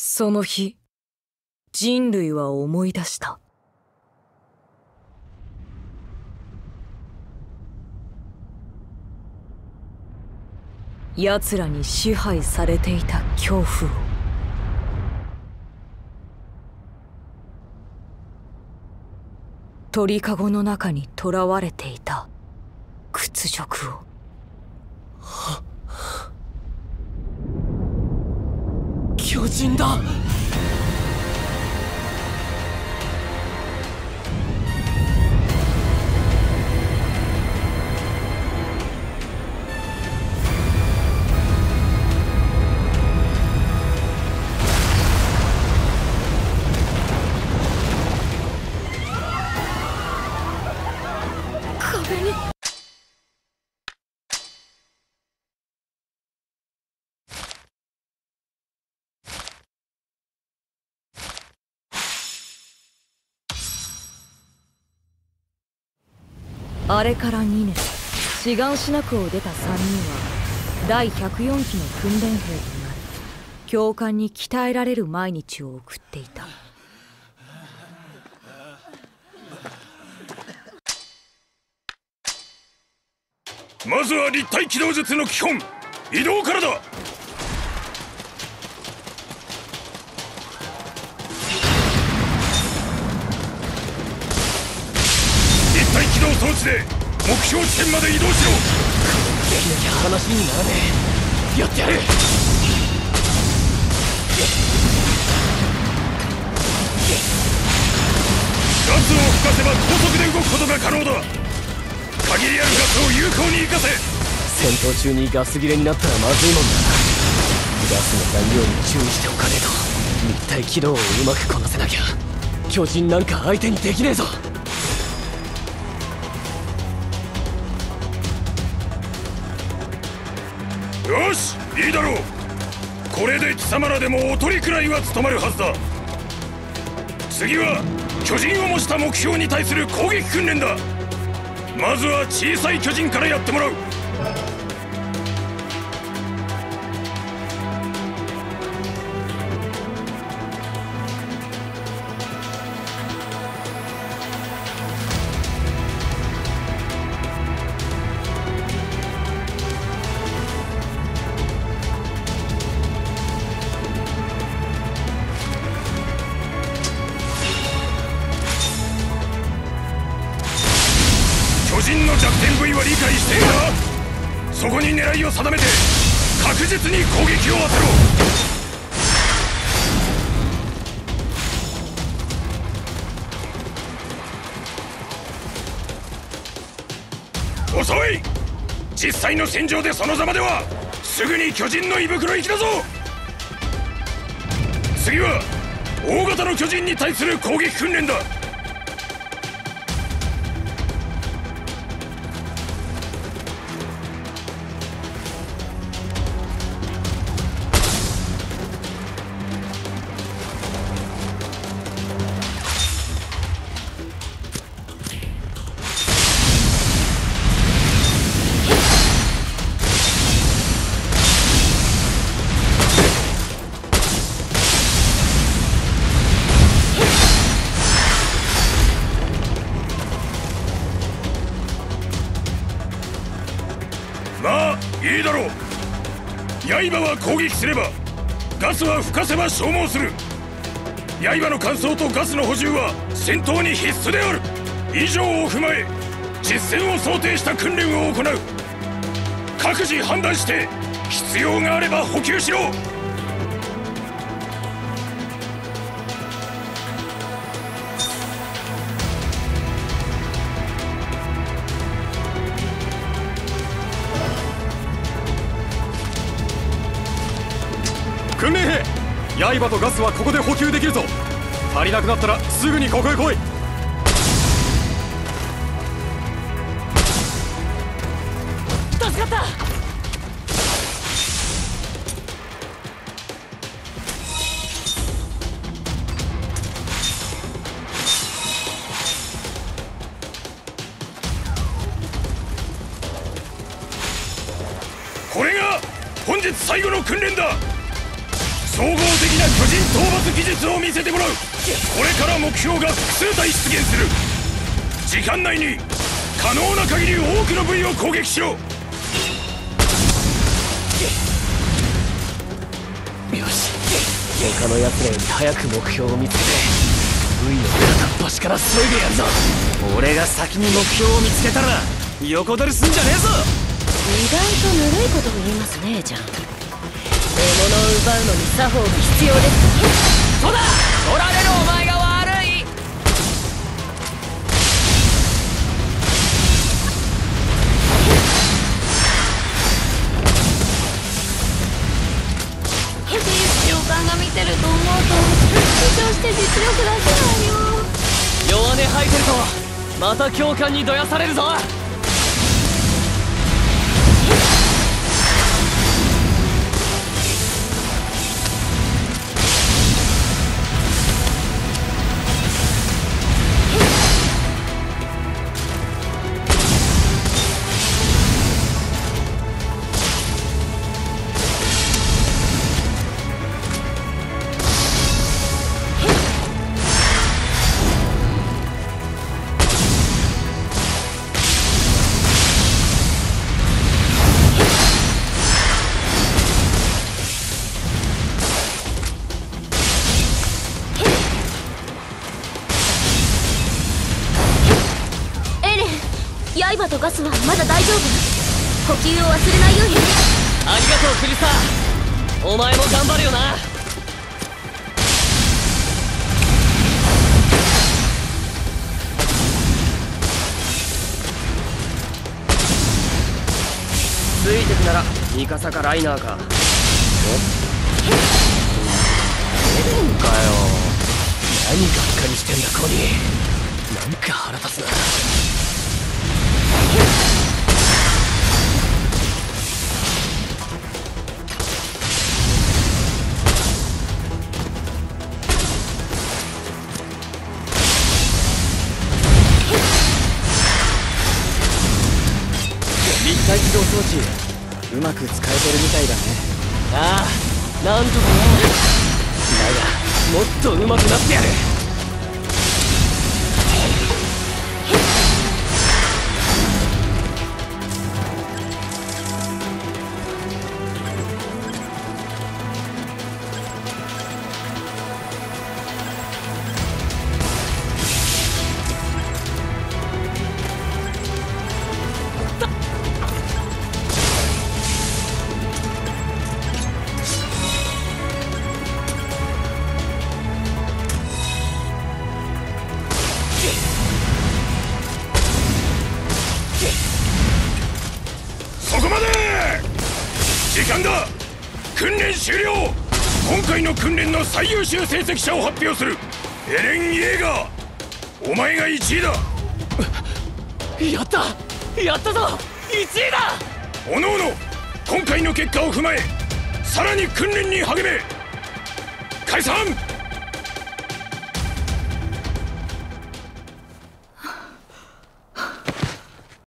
その日人類は思い出した。奴らに支配されていた恐怖を。鳥かごの中に囚われていた屈辱を。巨人だあれから2年。志願しなくを出た3人は第104期の訓練兵となり教官に鍛えられる毎日を送っていた。まずは立体機動術の基本。移動からだ。立体機動装置で目標地点まで移動しろ。できなきゃ話にならねえ。やってやる。ガスを吹かせば高速で動くことが可能だ。限りあるガスを有効に生かせ。戦闘中にガス切れになったらまずいもんだ。ガスの残量に注意しておかねえと。立体機動をうまくこなせなきゃ。巨人なんか相手にできねえぞよしいいだろう。これで貴様らでもおとりくらいは務まるはずだ。次は巨人を模した目標に対する攻撃訓練だ。まずは小さい巨人からやってもらう。人の弱点部位は理解しているな。そこに狙いを定めて確実に攻撃を当てろ。遅い。実際の戦場でそのざまではすぐに巨人の胃袋行きだぞ。次は大型の巨人に対する攻撃訓練だ。刃は攻撃すればガスは吹かせば消耗する。刃の乾燥とガスの補充は戦闘に必須である。以上を踏まえ実戦を想定した訓練を行う。各自判断して必要があれば補給しろ。刃とガスはここで補給できるぞ。足りなくなったらすぐにここへ来い。助かった。これが本日最後の訓練だ総合的的な巨人討伐技術を見せてもらう。これから目標が複数体出現する。時間内に可能な限り多くの部位を攻撃しろ。よし。他の奴らより早く目標を見つけて部位の片っ端から削いでやるぞ。俺が先に目標を見つけたら横取りすんじゃねえぞ。意外とぬるいことを言いますねじゃん獲物を奪うのに作法が必要ですそうだ取られるお前が悪い教官が見てると思うと緊張して実力出せないよ弱音吐いてるとまた教官にどやされるぞ。ン刃とガスはまだ大丈夫。呼吸を忘れないようにありがとうクリスタお前も頑張るよな。ついてくならミカサかライナーか。出るんかよ何がっかりしてんだコニー。なんか腹立つな立体起動装置うまく使えてるみたいだね。ああなんとかなだがもっとうまくなってやる。訓練終了。今回の訓練の最優秀成績者を発表する。エレン・イエーガー。お前が1位だ。やった。やったぞ。1位だ。おのおの今回の結果を踏まえさらに訓練に励め。解散